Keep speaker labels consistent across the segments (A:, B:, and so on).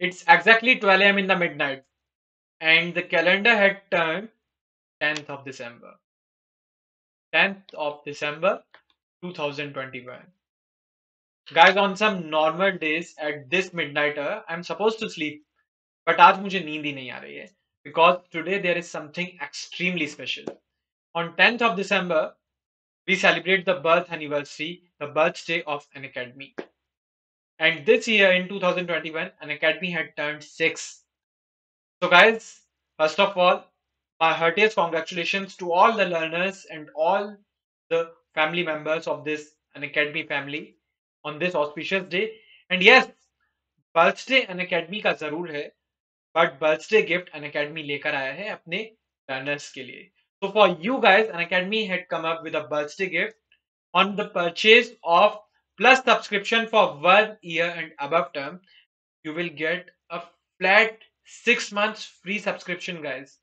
A: It's exactly 12 a.m. in the midnight, and the calendar had turned 10th of December. 10th of December 2021. Guys, on some normal days at this midnight hour, I'm supposed to sleep, but आज मुझे नींद ही नहीं आ रही है because today there is something extremely special. On 10th of December, we celebrate the birth anniversary, the birthday of Unacademy. And this year in 2021, Unacademy had turned six. So, guys, first of all, my heartiest congratulations to all the learners and all the family members of this Unacademy family on this auspicious day. And yes, birthday Unacademy ka zarur hai, but birthday gift Unacademy lekar aaya hai apne learners ke liye. So for you guys, Unacademy had come up with a birthday gift on the purchase of plus subscription for one year and above term. You will get a flat six months free subscription, guys.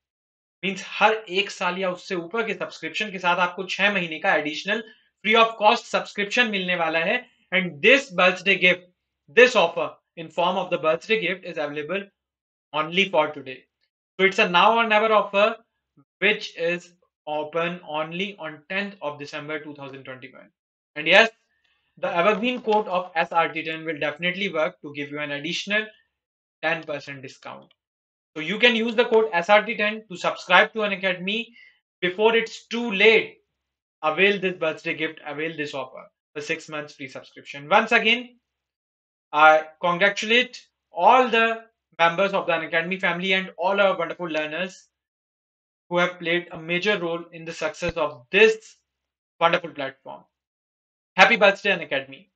A: Means हर एक साल या उससे ऊपर के subscription के साथ आपको छह महीने का additional free of cost subscription मिलने वाला है and this birthday gift this offer in form of the birthday gift is available only for today. So it's a now or never offer which is open only on 10th of December 2021. And yes, the evergreen code of SRT10 will definitely work to give you an additional 10% discount. So you can use the code SRT10 to subscribe to Unacademy before it's too late. Avail this birthday gift, avail this offer, the six months free subscription. Once again, I congratulate all the members of the Academy family and all our wonderful learners who have played a major role in the success of this wonderful platform. Happy birthday, Unacademy!